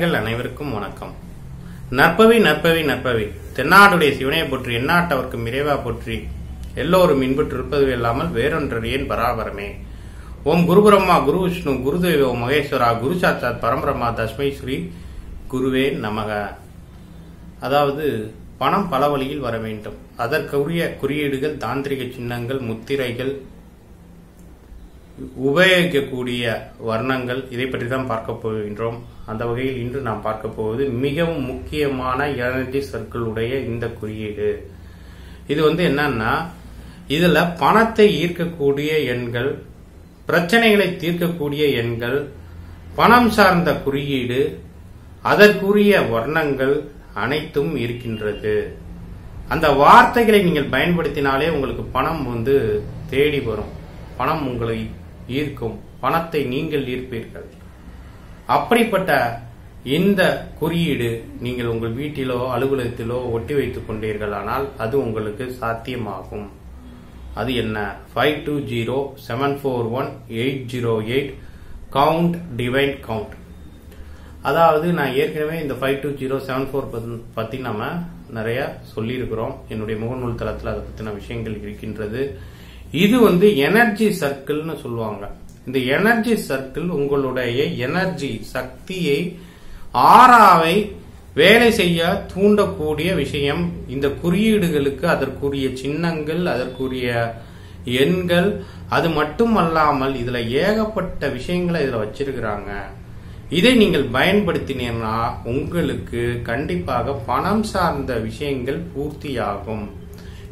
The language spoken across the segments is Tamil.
நேயர்கள் அனைவருக்கும் வணக்கம். நற்பவி நற்பவி நற்பவி. தென்னாடுடைய சிவனையை போற்றி எந்நாட்டவர்க்கும் இறைவா போற்றி. எல்லோரும் இன்புற்றிருப்பது இல்லாமல் வேறொன்றறியேன் பராபரமே? ஓம் குரு பிரம்மா குரு விஷ்ணு குருதேவோ மகேஸ்வரா குரு சாட்சாத் பரம்பிரம்மா தஸ்மை ஸ்ரீ குருவே நமக. அதாவது பணம் பல வழியில் வர வேண்டும். அதற்குரிய குறியீடுகள் தாந்திரிக சின்னங்கள் முத்திரைகள் உபயோகிக்கக்கூடிய வர்ணங்கள் இதை பற்றி தான் பார்க்க போகின்றோம். அந்த வகையில் இன்று நாம் பார்க்க போவது மிகவும் முக்கியமான எனர்ஜி சர்க்கிள் உடைய இந்த குறியீடு. இது வந்து என்னன்னா இதுல பணத்தை ஈர்க்கக்கூடிய எண்கள் பிரச்சனைகளை தீர்க்கக்கூடிய எண்கள் பணம் சார்ந்த குறியீடு அதற்குரிய வர்ணங்கள் அனைத்தும் இருக்கின்றது. அந்த வார்த்தைகளை நீங்கள் பயன்படுத்தினாலே உங்களுக்கு பணம் வந்து தேடி வரும். பணம் உங்களை ஈர்க்கும். பணத்தை நீங்கள் ஈர்ப்பீர்கள். அப்படிப்பட்ட இந்த குறியீடு நீங்கள் உங்கள் வீட்டிலோ அலுவலகத்திலோ ஒட்டி வைத்துக் கொண்டீர்கள் ஆனால் அது உங்களுக்கு சாத்தியமாகும். அது என்ன? Five two zero seven four one eight zero eight count divine count அதாவது நான் ஏற்கனவே இந்த five two zero seven four பத்தி நம்ம நிறைய சொல்லியிருக்கிறோம். என்னுடைய முகநூல் தளத்தில் அதை பற்றின விஷயங்கள் இருக்கின்றது. இது வந்து எனர்ஜி சர்க்கிள்னு சொல்லுவாங்க. இந்த எனர்ஜி சர்க்கிள் உங்களுடைய எனர்ஜி சக்தியை ஆறாவை வேலை செய்ய தூண்டக்கூடிய விஷயம். இந்த குறியீடுகளுக்கு அதற்குரிய சின்னங்கள் அதற்குரிய எண்கள் அது மட்டுமல்லாமல் இதுல ஏகப்பட்ட விஷயங்களை இதுல வச்சிருக்கிறாங்க. இதை நீங்கள் பயன்படுத்தினீங்கன்னா உங்களுக்கு கண்டிப்பாக பணம் சார்ந்த விஷயங்கள் பூர்த்தியாகும்.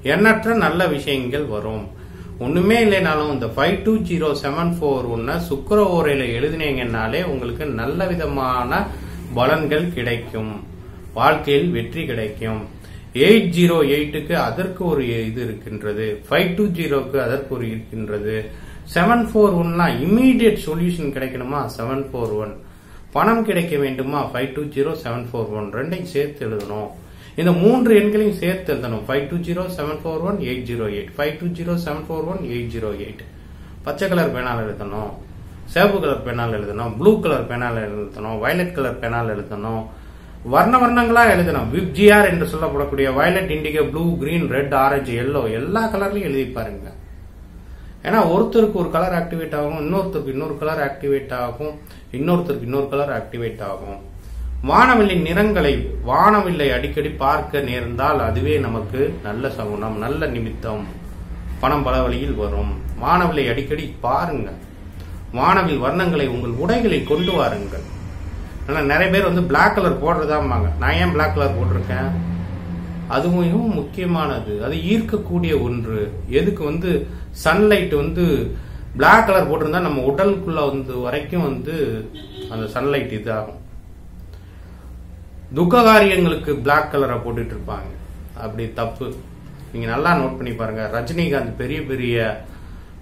எண்ணற்ற நல்ல விஷயங்கள் வரும். ஒண்ணுமே இல்லைனாலும் இந்த five two zero seven four ஒன்னு சுக்கர ஓரையில எழுதினீங்கன்னாலே உங்களுக்கு நல்ல விதமான பலன்கள் கிடைக்கும். வாழ்க்கையில் வெற்றி கிடைக்கும். எயிட் ஜீரோ எயிட்டுக்கு அதற்கு ஒரு இது இருக்கின்றது. ஃபைவ் டூ ஜீரோக்கு அதற்கு ஒரு இருக்கின்றது. செவன் ஃபோர் ஒன்னா இம்மீடியட் சொல்யூஷன் கிடைக்கணுமா? செவன் ஃபோர் ஒன் பணம் கிடைக்க வேண்டுமா? Five two zero seven four one ரெண்டையும் சேர்த்து எழுதணும். இந்த மூன்று எண்களையும் சேர்த்து எழுதணும். Five two zero seven four one eight zero eight five two zero seven four one eight zero eight பச்சை கலர் பேனால் எழுதணும். சிவப்பு கலர் பேனால் எழுதணும். ப்ளூ கலர் பேனால் எழுதணும். வயலட் கலர் பேனால் எழுதணும். வர்ண வர்ணங்களா எழுதணும். விப்ஜிஆர் என்று சொல்லப்படக்கூடிய violet indigo blue green red orange yellow எல்லா கலர்லையும் எழுதி பாருங்க. ஏன்னா ஒருத்தருக்கு ஒரு கலர் ஆக்டிவேட் ஆகும் இன்னொருத்தருக்கு இன்னொரு கலர் ஆக்டிவேட் ஆகும் இன்னொருத்தருக்கு இன்னொரு கலர் ஆக்டிவேட் ஆகும். வானவில்லின் நிறங்களை வானவில்லை அடிக்கடி பார்க்க நேர்ந்தால் அதுவே நமக்கு நல்ல சகுனம் நல்ல நிமித்தம். பணம் பல வழியில் வரும். வானவில்லை அடிக்கடி பாருங்க வானவில் வர்ணங்களை உங்கள் உடைகளில் கொண்டு வாருங்கள். ஆனால் நிறைய பேர் வந்து பிளாக் கலர் போடுறதாம்பாங்க. நான் ஏன் பிளாக் கலர் போட்டிருக்கேன்? அதுவும் முக்கியமானது. அது ஈர்க்கக்கூடிய ஒன்று. எதுக்கு வந்து சன்லைட் வந்து பிளாக் கலர் போட்டிருந்தா நம்ம உடலுக்குள்ள வந்து வரைக்கும் வந்து அந்த சன்லைட் இதாகும். துக்க காரியங்களுக்கு பிளாக் கலரை போட்டுட்டு இருப்பாங்க அப்படி தப்பு. நீங்க நல்லா நோட் பண்ணி பாருங்க. ரஜினிகாந்த் பெரிய பெரிய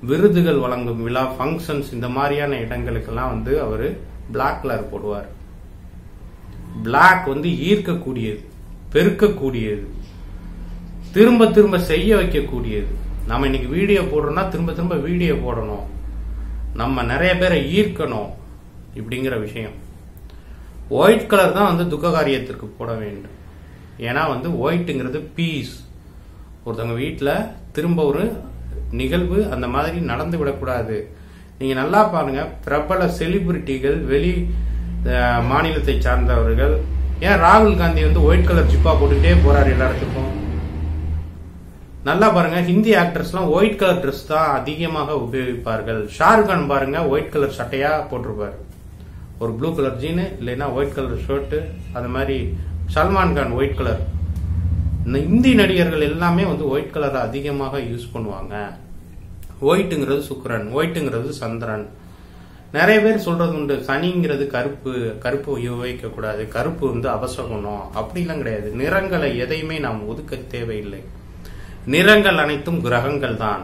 விருதுகள் வழங்கும் விழா ஃபங்க்ஷன்ஸ் இந்த மாதிரியான இடங்களுக்கெல்லாம் வந்து அவர் பிளாக் கலர் போடுவார். பிளாக் வந்து ஈர்க்கக்கூடியது பெருக்கக்கூடியது திரும்ப திரும்ப செய்ய வைக்கக்கூடியது. நம்ம இன்னைக்கு வீடியோ போடுறோம்னா திரும்ப திரும்ப வீடியோ போடணும். நம்ம நிறைய பேரை ஈர்க்கணும். இப்படிங்கிற விஷயம். ஒயிட் கலர் தான் வந்து துக்க காரியத்திற்கு போட வேண்டும். ஏன்னா வந்து ஒயிட்டுங்கிறது பீஸ் ஒருத்தவங்க வீட்டில் திரும்ப ஒரு நிகழ்வு அந்த மாதிரி நடந்து விடக்கூடாது. நீங்கள் நல்லா பாருங்க பிரபல செலிபிரிட்டிகள் வெளி மாநிலத்தை சார்ந்தவர்கள் ஏன் ராகுல் காந்தி வந்து ஒயிட் கலர் ஜிப்பா போட்டுக்கிட்டே போறாரு எல்லா இடத்துக்கும் நல்லா பாருங்க ஹிந்தி ஆக்டர்ஸ்லாம் ஒயிட் கலர் ட்ரெஸ் தான் அதிகமாக உபயோகிப்பார்கள். ஷாருக் கான் பாருங்க ஒயிட் கலர் சட்டையா போட்டிருப்பாரு. ஒரு ப்ளூ கலர் ஜீனு இல்லைன்னா ஒயிட் கலர் ஷர்ட்டு அது மாதிரி சல்மான் கான் ஒயிட் கலர் இந்தி நடிகர்கள் எல்லாமே வந்து ஒயிட் கலரை அதிகமாக யூஸ் பண்ணுவாங்க. ஒயிட்டுங்கிறது சுக்கரன் ஒயிட்டுங்கிறது சந்திரன். நிறைய பேர் சொல்றது உண்டு சனிங்கிறது கருப்பு கருப்பு உபயோகிக்க கூடாது கருப்பு வந்து அவசகுணம் அப்படிலாம் கிடையாது. நிறங்களை எதையுமே நாம் ஒதுக்க தேவையில்லை. நிறங்கள் அனைத்தும் கிரகங்கள் தான்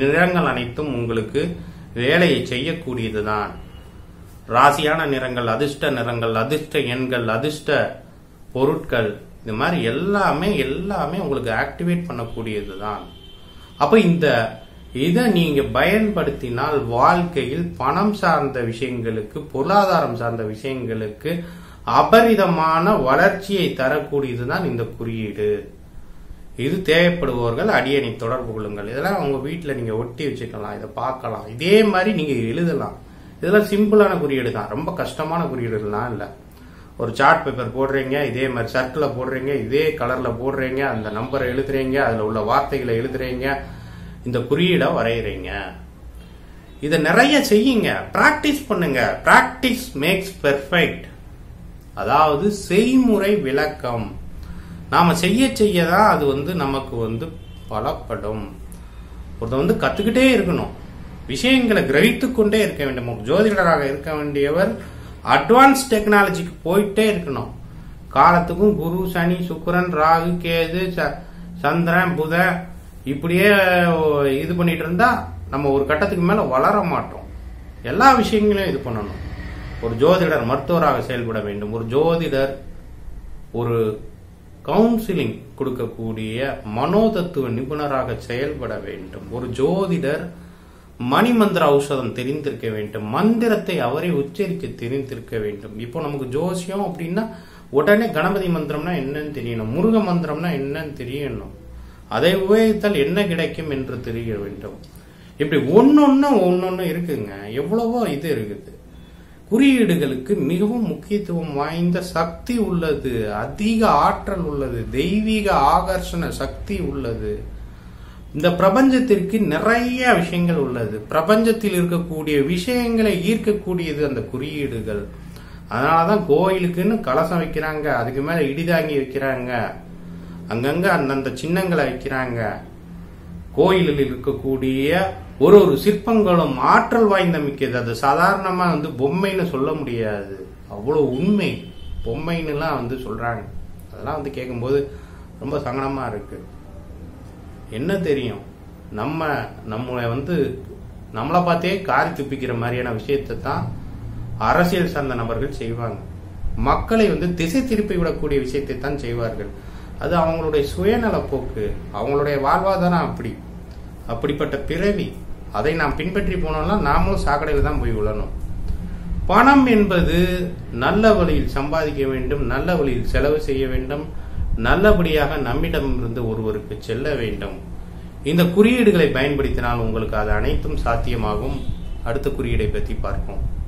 நிறங்கள் அனைத்தும் உங்களுக்கு வேலையை செய்யக்கூடியது தான் ராசியான நிறங்கள் அதிர்ஷ்ட நிறங்கள் அதிர்ஷ்ட எண்கள் அதிர்ஷ்ட பொருட்கள் இந்த மாதிரி எல்லாமே எல்லாமே உங்களுக்கு ஆக்டிவேட் பண்ணக்கூடியது தான் அப்ப இந்த இதை நீங்க பயன்படுத்தினால் வாழ்க்கையில் பணம் சார்ந்த விஷயங்களுக்கு பொருளாதாரம் சார்ந்த விஷயங்களுக்கு அபரிதமான வளர்ச்சியை தரக்கூடியதுதான் இந்த குறியீடு. இது தேவைப்படுபவர்கள் அடியணி தொடர்பு கொள்ளுங்கள். இதெல்லாம் உங்க வீட்டில் நீங்க ஒட்டி வச்சுக்கலாம் இதை பார்க்கலாம். இதே மாதிரி நீங்க எழுதலாம். இதெல்லாம் சிம்பிளான குறியீடு தான் ரொம்ப கஷ்டமான குறியீடுலாம் இல்லை. ஒரு சார்ட் பேப்பர் போடுறீங்க இதே மாதிரி சர்க்கிளில் போடுறீங்க இதே கலரில் போடுறீங்க அந்த நம்பரை எழுதுறீங்க அதில் உள்ள வார்த்தைகளை எழுதுறீங்க இந்த குறியீடை வரைகிறீங்க இதை நிறைய செய்யுங்க. ப்ராக்டிஸ் பண்ணுங்க. ப்ராக்டிஸ் மேக்ஸ் பெர்ஃபெக்ட் அதாவது செய்முறை விளக்கம். நாம செய்ய செய்ய தான் அது வந்து நமக்கு வந்து பலப்படும். ஒருத்தர் வந்து கத்துக்கிட்டே இருக்கணும். விஷயங்களை கிரகித்துக்கொண்டே இருக்க வேண்டும். ஒரு ஜோதிடராக இருக்க வேண்டியவர் அட்வான்ஸ் டெக்னாலஜிக்கு போயிட்டே இருக்கணும். காலத்துக்கும் குரு சனி சுக்கிரன் ராகு கேது ச- சந்திரன் புத இப்படியே இது பண்ணிட்டு இருந்தா நம்ம ஒரு கட்டத்துக்கு மேல வளர மாட்டோம். எல்லா விஷயங்களையும் இது பண்ணணும். ஒரு ஜோதிடர் மருத்துவராக செயல்பட வேண்டும். ஒரு ஜோதிடர் ஒரு கவுன்சிலிங் கொடுக்கக்கூடிய மனோதத்துவ நிபுணராக செயல்பட வேண்டும். ஒரு ஜோதிடர் மணிமந்திர ஔஷதம் தெரிந்திருக்க வேண்டும். மந்திரத்தை அவரே உச்சரிக்க தெரிந்திருக்க வேண்டும். இப்போ நமக்கு ஜோசியம் அப்படின்னா உடனே கணபதி மந்திரம்னா என்னன்னு தெரியணும். முருக மந்திரம்னா என்னன்னு தெரியணும். அதை உபயோகித்தால் என்ன கிடைக்கும் என்று தெரிய வேண்டும். இப்படி ஒன்னொன்னு ஒன்னொன்னு இருக்குங்க. எவ்வளவோ இது இருக்குது. குறியீடுகளுக்கு மிகவும் முக்கியத்துவம் வாய்ந்த சக்தி உள்ளது. அதிக ஆற்றல் உள்ளது. தெய்வீக ஆகர்ஷண சக்தி உள்ளது. இந்த பிரபஞ்சத்திற்கு நிறைய விஷயங்கள் உள்ளது. பிரபஞ்சத்தில் இருக்கக்கூடிய விஷயங்களை ஈர்க்கக்கூடியது அந்த குறியீடுகள். அதனாலதான் கோயிலுக்குன்னு கலசம் வைக்கிறாங்க அதுக்கு மேல இடிதாங்கி வைக்கிறாங்க அங்கங்க அந்தந்த சின்னங்களை வைக்கிறாங்க. கோயிலில் இருக்கக்கூடிய ஒரு ஒரு சிற்பங்களும் ஆற்றல் வாய்ந்த மிக்கது. அது சாதாரணமா வந்து பொம்மைன்னு சொல்ல முடியாது. அவ்வளோ உண்மை. பொம்மைன்னுலாம் வந்து சொல்றாங்க. அதெல்லாம் வந்து கேட்கும்போது ரொம்ப சங்கடமா இருக்கு. என்ன தெரியும்? நம்ம நம்மளை வந்து நம்மளை பார்த்தே காரி துப்பிக்கிற மாதிரியான விஷயத்தை தான் அரசியல் சார்ந்த நபர்கள் செய்வாங்க. மக்களை வந்து திசை திருப்பி விடக்கூடிய விஷயத்தை தான் செய்வார்கள். அது அவங்களுடைய சுயநல போக்கு அவங்களுடைய வாழ்வாதாரம் அப்படி. அப்படிப்பட்ட பிறவி அதை நாம் பின்பற்றி போனோம்னா நாமளும் சாக்கடையில் தான் போய் விழணும் பணம் என்பது நல்ல வழியில் சம்பாதிக்க வேண்டும் நல்ல வழியில் செலவு செய்ய வேண்டும் நல்லபடியாக நம்மிடமிருந்து ஒருவருக்கு செல்ல வேண்டும். இந்த குறியீடுகளை பயன்படுத்தினால் உங்களுக்கு அது அனைத்தும் சாத்தியமாகும். அடுத்த குறியீடை பற்றி பார்ப்போம்.